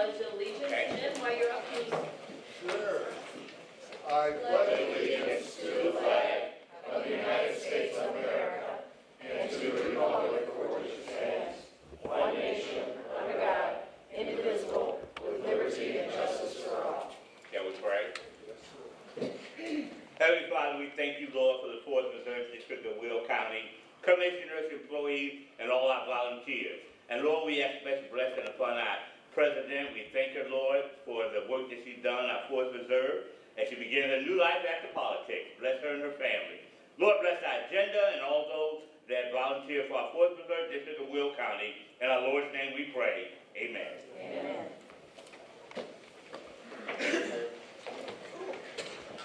pledge of allegiance. Okay. Jim, while you're up, please. Sure. I pledge allegiance to the flag of the United States of America and to the republic for which it stands, one nation, under God, indivisible, with liberty and justice for all. Shall we pray? Heavenly Father, we thank you, Lord, for the Forest Preserve District of Will County, commissioners, employees, and all our volunteers. And Lord, we ask special blessing upon our president. We thank her, Lord, for the work that she's done, our Forest Preserve, as she begins a new life after politics. Bless her and her family. Lord, bless our agenda and all those that volunteer for our Forest Preserve District of Will County. In our Lord's name we pray. Amen. Amen.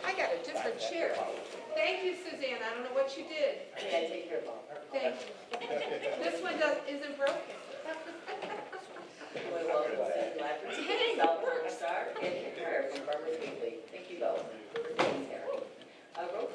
I got a different chair. Thank you, Suzanne. I don't know what you did. I gotta take care of all. Thank you. This one does, isn't broken. We welcome Susan Lafferty, South Park Star, and Carr from Farmers Weekly. Thank you both for being here. Uh, roll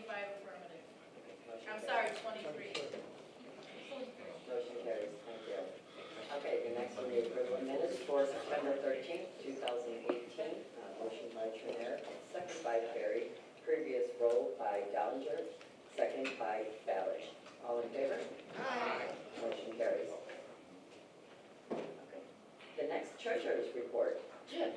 25 affirmative. I'm sorry, 23. Motion carries, thank you. Okay, the next one, the approval minutes for September 13th, 2018. Uh, Motion by Traynere, second by Perry, previous roll by Dowager, second by Ballard. All in favor? Motion carries. Okay. The next treasurer's report, Jim.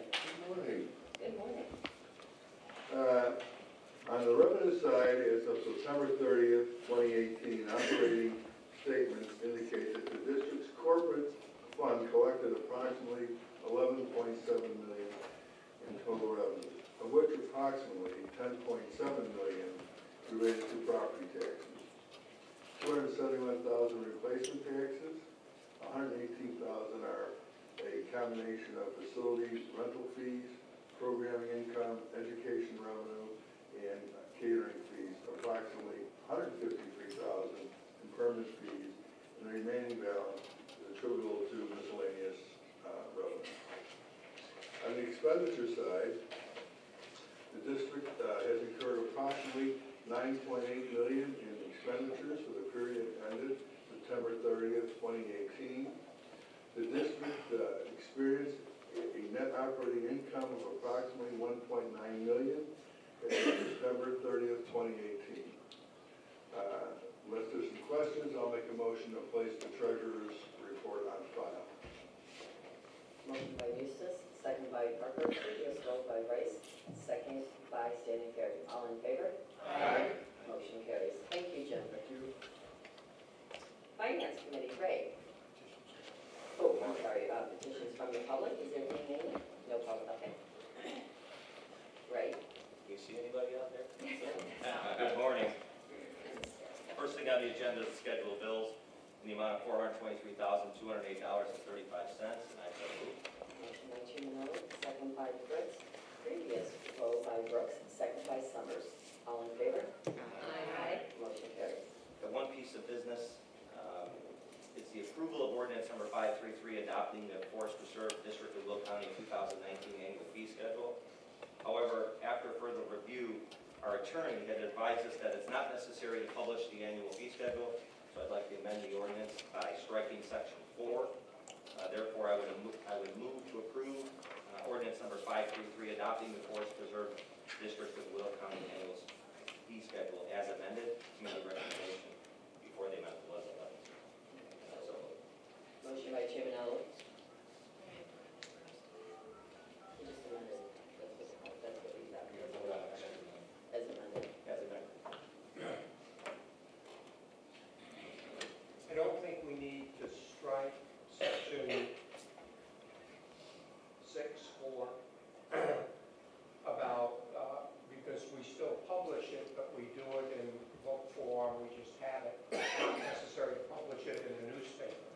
September 30th, 2018, operating statements indicate that the district's corporate fund collected approximately 11.7 million in total revenues, of which approximately 10.7 million related to property taxes, 271,000 replacement taxes, 118,000 are a combination of facilities, rental fees, programming income, education revenue, and catering fees, approximately 153,000 in permit fees, and the remaining balance attributable to miscellaneous uh, revenue. On the expenditure side, the district uh, has incurred approximately 9.8 million in expenditures for the period ended September 30th, 2018. The district uh, experienced a net operating income of approximately 1.9 million of 30th, 2018. Uh, Unless there's some questions, I'll make a motion to place the treasurer's report on file. Motion by Moustis, second by Parker, previous roll by Rice, second by Staley Ferry. All in favor? Aye. Motion carries. Thank you, Jim. Thank you. Finance Committee, Ray. Oh, I'm sorry, uh, petitions from the public, is there anything in there? No public, okay. Ray? You see anybody out there? Good morning. First thing on the agenda is the schedule of bills in the amount of four hundred twenty-three thousand, two hundred eight dollars and thirty-five cents, and I so move. Motion by Chiarelli, second by Fritz, previous roll by Brooks, second by Summers. All in favor? Aye. Motion carries. The one piece of business um, is the approval of ordinance number 533 adopting the Forest Preserve District of Will County 2019 annual fee schedule. However, after further review, our attorney had advised us that it's not necessary to publish the annual fee schedule So I'd like to amend the ordinance by striking section four. Uh, Therefore, I would, mo- I would move to approve uh, ordinance number 533, adopting the Forest Preserve District of Will County Annual Fee Schedule as amended. Committee recommendation before the amendment was eleven. So moved. Motion by Tuminello. You just amended. That's what, that's what he's after. As amended. As amended. I don't think we need to strike section six four about, uh, because we still publish it, but we do it in book form, we just have it. It's not necessary to publish it in the newspaper.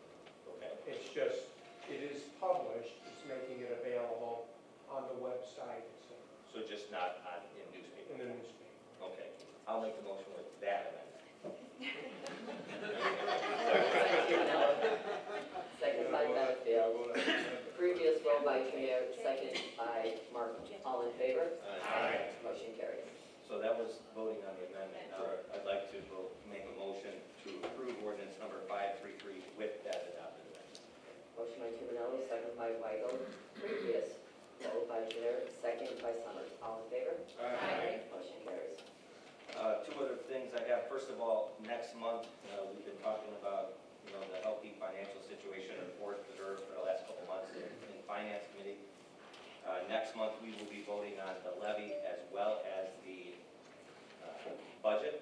Okay. It's just, it is published, it's making it available on the website, et cetera, So just not on, in newspaper? in the newspaper. Okay. I'll make the motion with that amendment. Motion by Tuminello. Second by Benfield. Previous roll by Trier, second by Martin. All in favor? Aye. Motion carries. So that was voting on the amendment. Now, I'd like to vote- make a motion to approve ordinance number 533 with that adopted amendment. Motion by Tuminello, second by Weigel. Previous roll by Trier, second by Summers. All in favor? Aye. Motion carries. Uh, Two other First of all, next month, uh, we've been talking about, you know, the healthy financial situation in Forest Preserve for the last couple months in in Finance Committee. Uh, Next month, we will be voting on the levy as well as the uh, budget.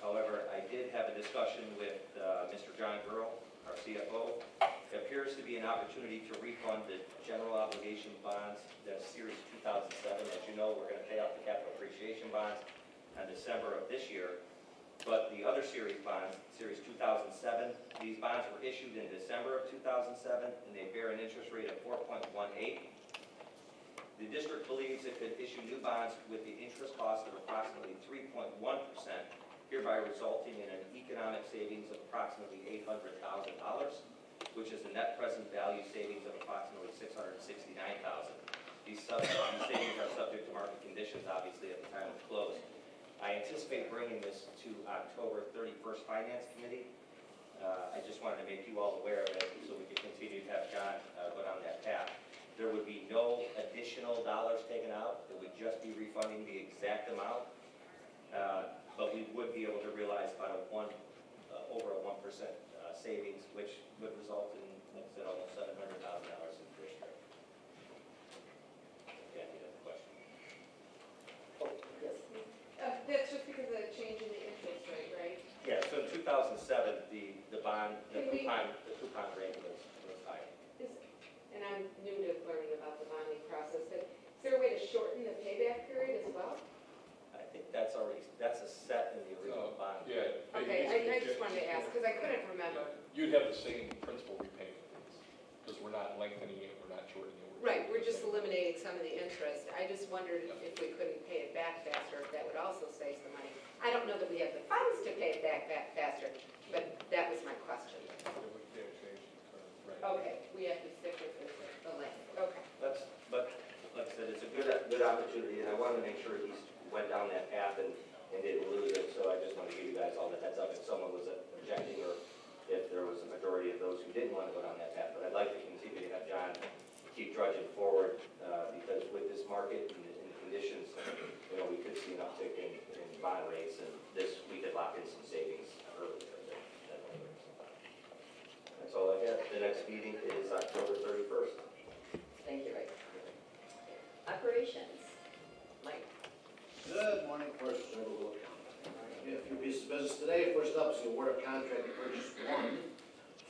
However, I did have a discussion with uh, Mr. John Gurl, our CFO. It appears to be an opportunity to refund the general obligation bonds, that's Series 2007. As you know, we're going to pay off the capital appreciation bonds on December of this year. But the other series bonds, Series 2007, these bonds were issued in December of 2007, and they bear an interest rate of 4.18. The district believes it could issue new bonds with the interest cost of approximately 3.1%, hereby resulting in an economic savings of approximately $800,000, which is a net present value savings of approximately 669,000. These these savings are subject to market conditions, obviously, at the time of close. I anticipate bringing this to October 31st Finance Committee. Uh, I just wanted to make you all aware of it, so we can continue to have John uh, go down that path. There would be no additional dollars taken out, it would just be refunding the exact amount. Uh, But we would be able to realize about a one, uh, over a 1% uh, savings, which would result in, like I said, almost $700,000 in first year. Yeah, you have a question? Oh, yes. Uh, That's just because of the change in the interest rate, right? Yeah, so in 2007, the, the bond, the Can we- coupon, the coupon rate was, was high. Is- And I'm new to learning about the bonding process, but is there a way to shorten the payback period as well? I think that's already, that's a set in the original bond. Yeah. Okay, I, I just wanted to ask, because I couldn't remember. You'd have the same principal repayment dates, because we're not lengthening it, we're not shortening it. Right, we're just eliminating some of the interest. I just wondered if we couldn't pay it back faster, if that would also save some money. I don't know that we have the funds to pay it back, back faster, but that was my question. Right. Okay, we have to stick with the, the length, okay. That's, but, like I said, it's a good, good opportunity, and I wanted to make sure he's went down that path and, and did really good, so I just wanted to give you guys all the heads up if someone was objecting or if there was a majority of those who didn't want to go down that path, but I'd like to continue to have John keep trudging forward, uh, because with this market and the, and the conditions, you know, we could see an uptick in, in bond rates, and this, we could lock in some savings earlier than, than later. That's all I have. The next meeting is October thirty-first. Thank you, Ray. Operations. Mike. Good morning, First Service Will County. A few pieces of business today. First up is the award of contract to purchase one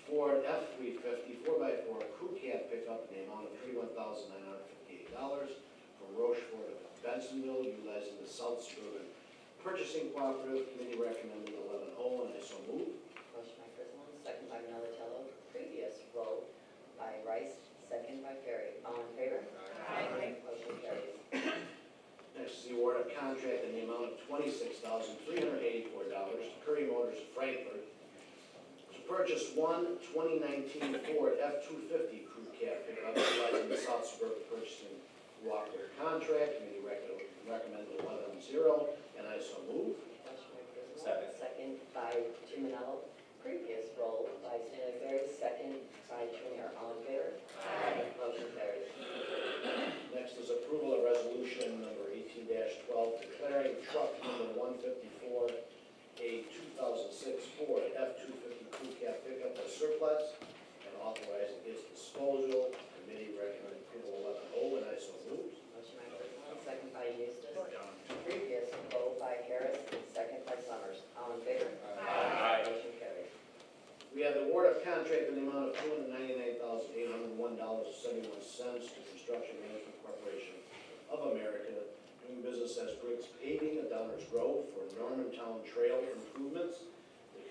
Ford F-350 4x4 crew cab pickup in the amount of thirty-one thousand nine hundred fifty-eight dollars from Roesch Ford of Bensenville utilizing the South Suburban Purchasing Cooperative. Committee recommended eleven oh, and I so move. Motion by Griswold, second by Militello. Previous roll by Rice, second by Perry. All in favor? Aye. Motion carries. Next is the award of contract in the amount of twenty-six thousand three hundred eighty-four dollars to Curry Motors of Frankfort to purchase one 2019 Ford F-250 crew cab pickup utilizing the South Suburban Purchasing Cooperative Contract. Committee recommended 11-0, and I so move. Second. Second by Jimenez. Previous roll by Staley Ferry, second by Junior. All? Aye. Motion carries. Next is approval of resolution number 18-12 declaring truck number 154 a 2006 Ford F-250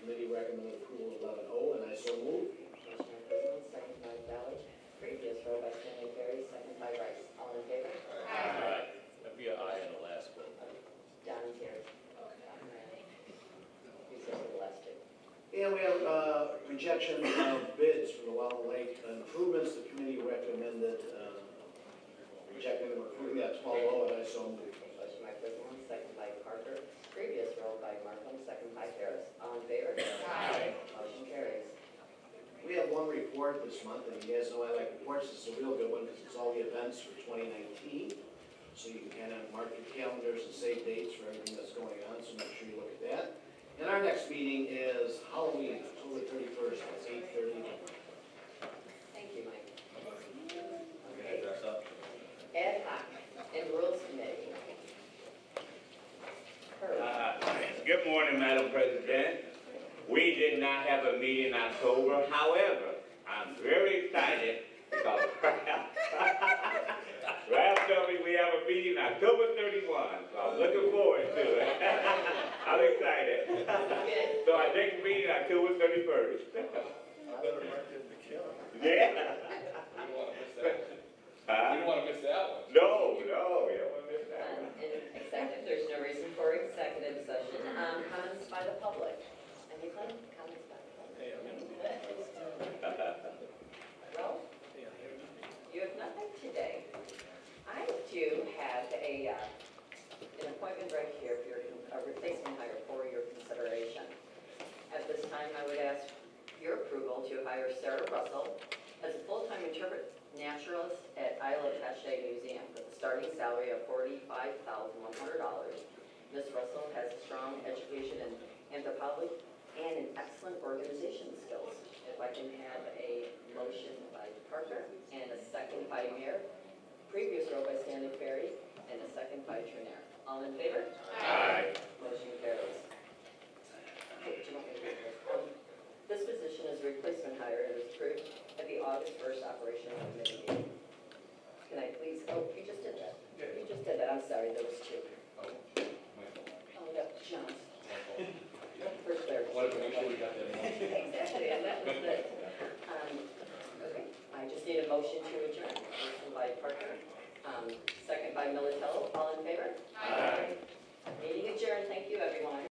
committee recommended approval eleven O, and I so move. Motion by Brisboy, second by Valley. Previous row by Staley Ferry, second by Rice. All in favor? That'd be an aye on the last one. Don's here. He's here the last two. And we have uh, rejection of bids for the Wild Lake improvements. The committee recommended uh, rejecting them, approving that twelve O, and I so move. Motion by Brisboy, second by Parker. Previous row by Marcum, second by Harris. All in favor? Aye. Motion carries. We have one report this month, and you guys know I like reports, this is a real good one, because it's all the events for twenty nineteen. So you can kind of mark your calendars and save dates for everything that's going on, so make sure you look at that. And our next meeting is Halloween, October thirty-first, at eight thirty. Thank you, Mike. Okay, dress up. ad hoc and rules committee. Uh, Good morning, Madam President. We did not have a meeting in October, however, I'm very excited because Ralph told me we have a meeting October thirty-one, so I'm looking forward to it. I'm excited. Good. So our next meeting, October thirty-first. I Better mark it in the calendar. Yeah. You don't wanna miss that. Huh? You don't wanna miss that one. No, no, we don't want to miss that Um, one. In executive, there's no reason for executive session. Um, Comments by the public. Anything? Comments by the public? Ralph? You have nothing today. I do have a, uh, an right here for your, a replacement hire for your consideration. At this time, I would ask your approval to hire Sarah Russell as a full-time interpret naturalist at Isle a la Cache Museum with a starting salary of forty-five thousand one hundred dollars. Ms. Russell has a strong education in anthropology and an excellent organization skills. If I can have a motion by Parker and a second by Maher, previous row by Staley Ferry, and a second by Traynere. All in favor? Aye. Motion carries. Okay, do you want me to read this? Position is replacement hire and is approved at the August first operational committee meeting. Can I please, oh, you just did that. You just did that, I'm sorry, there was two. Oh, my fault. Oh, yeah, John's. My fault. First there. Wanted to make sure we got that in. Exactly, and that was it. Um, okay, I just need a motion to adjourn. Motion by Parker, um, Second by Militello, all in favor? Aye. Meeting adjourned, thank you, everyone.